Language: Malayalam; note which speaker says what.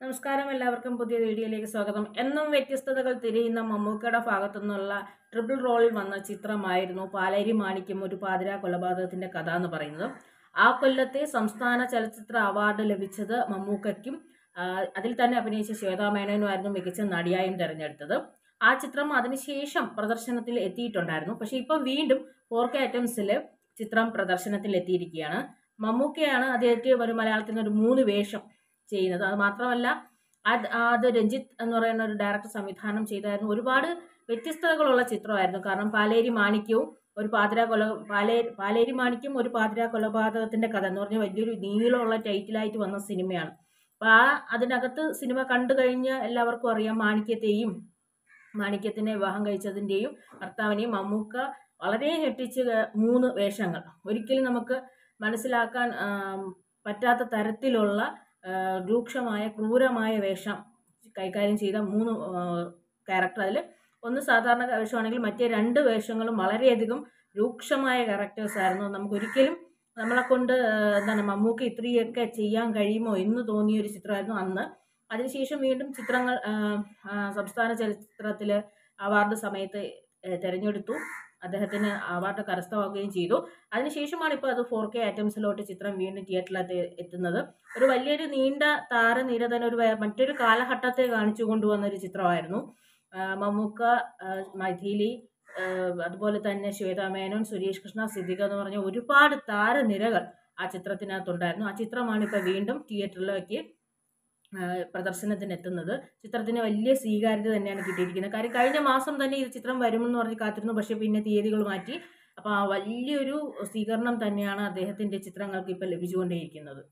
Speaker 1: നമസ്കാരം എല്ലാവർക്കും പുതിയ വീഡിയോയിലേക്ക് സ്വാഗതം. എന്നും വ്യത്യസ്തതകൾ തിരിയുന്ന മമ്മൂക്കയുടെ ഭാഗത്തു നിന്നുള്ള ട്രിപ്പിൾ റോളിൽ വന്ന ചിത്രമായിരുന്നു പാലേരി മാണിക്യം ഒരു പാതിര കൊലപാതകത്തിന്റെ കഥ എന്ന് പറയുന്നത്. ആ കൊല്ലത്തെ സംസ്ഥാന ചലച്ചിത്ര അവാർഡ് ലഭിച്ചത് മമ്മൂക്കയ്ക്കും അതിൽ തന്നെ അഭിനയിച്ച ശ്വേതാ മേനോനുമായിരുന്നു മികച്ച നടിയായും തിരഞ്ഞെടുത്തത്. ആ ചിത്രം അതിനുശേഷം പ്രദർശനത്തിൽ എത്തിയിട്ടുണ്ടായിരുന്നു. പക്ഷേ ഇപ്പം വീണ്ടും ഫോർ കെ ഐറ്റംസിൽ ചിത്രം പ്രദർശനത്തിൽ എത്തിയിരിക്കുകയാണ് മമ്മൂക്കയാണ് അദ്ദേഹത്തെ ഒരു മലയാളത്തിൽ ഒരു മൂന്ന് വേഷം ചെയ്യുന്നത്. അത് മാത്രമല്ല അത് അത് രഞ്ജിത്ത് എന്ന് പറയുന്ന ഒരു ഡയറക്ടർ സംവിധാനം ചെയ്തായിരുന്നു. ഒരുപാട് വ്യത്യസ്തതകളുള്ള ചിത്രമായിരുന്നു. കാരണം പാലേരി മാണിക്യവും ഒരു പാതിര കൊല പാലേ പാലേരി മാണിക്യം ഒരു പാതിര കൊലപാതകത്തിന്റെ കഥ എന്ന് പറഞ്ഞാൽ വലിയൊരു നീളമുള്ള ടൈറ്റിലായിട്ട് വന്ന സിനിമയാണ്. അപ്പോൾ ആ അതിനകത്ത് സിനിമ കണ്ടു കഴിഞ്ഞ എല്ലാവർക്കും അറിയാം മാണിക്യത്തെയും മാണിക്യത്തിനെ വിവാഹം കഴിച്ചതിന്റെയും ഭർത്താവിനെയും മമ്മൂക്ക വളരെ ഞെട്ടിച്ച് മൂന്ന് വേഷങ്ങൾ. ഒരിക്കലും നമുക്ക് മനസ്സിലാക്കാൻ പറ്റാത്ത തരത്തിലുള്ള രൂക്ഷമായ ക്രൂരമായ വേഷം കൈകാര്യം ചെയ്ത മൂന്ന് ക്യാരക്ടർ അതിൽ ഒന്ന് സാധാരണ വേഷമാണെങ്കിൽ മറ്റേ രണ്ട് വേഷങ്ങളും വളരെയധികം രൂക്ഷമായ ക്യാരക്ടേഴ്സ് ആയിരുന്നു. നമുക്കൊരിക്കലും നമ്മളെ കൊണ്ട് എന്താണ് മമ്മൂക്ക് ഇത്രയൊക്കെ ചെയ്യാൻ കഴിയുമോ എന്ന് തോന്നിയ ഒരു ചിത്രമായിരുന്നു അന്ന്. അതിനുശേഷം വീണ്ടും ചിത്രങ്ങൾ സംസ്ഥാന ചലച്ചിത്രത്തിൽ അവാർഡ് സമയത്ത് തിരഞ്ഞെടുത്തു. അദ്ദേഹത്തിന് അവാർഡ് കരസ്ഥമാക്കുകയും ചെയ്തു. അതിനുശേഷമാണ് ഇപ്പോൾ അത് ഫോർ കെ ഐറ്റംസിലോട്ട് ചിത്രം വീണ്ടും തിയേറ്ററിൽ എത്തുന്നത്. ഒരു വലിയൊരു നീണ്ട താരനിര തന്നെ ഒരു മറ്റൊരു കാലഘട്ടത്തെ കാണിച്ചു കൊണ്ടുവന്ന ഒരു ചിത്രമായിരുന്നു. മമ്മൂക്ക മൈഥിലി അതുപോലെ തന്നെ ശ്വേതാമേനോൻ സുരേഷ് കൃഷ്ണ സിദ്ദിഖ എന്ന് പറഞ്ഞ ഒരുപാട് താരനിരകൾ ആ ചിത്രത്തിനകത്തുണ്ടായിരുന്നു. ആ ചിത്രമാണ് ഇപ്പോൾ വീണ്ടും തിയേറ്ററിലേക്ക് പ്രദർശനത്തിന് എത്തുന്നത് ചിത്രത്തിന് വലിയ സ്വീകാര്യത തന്നെയാണ് കിട്ടിയിരിക്കുന്നത്. കാര്യം കഴിഞ്ഞ മാസം തന്നെ ഇത് ചിത്രം വരുമെന്ന് പറഞ്ഞ് കാത്തിരുന്നു. പക്ഷേ പിന്നെ തീയതികൾ മാറ്റി. അപ്പോൾ വലിയൊരു സ്വീകരണം തന്നെയാണ് അദ്ദേഹത്തിന്റെ ചിത്രങ്ങൾക്ക് ഇപ്പോൾ ലഭിച്ചുകൊണ്ടേയിരിക്കുന്നത്.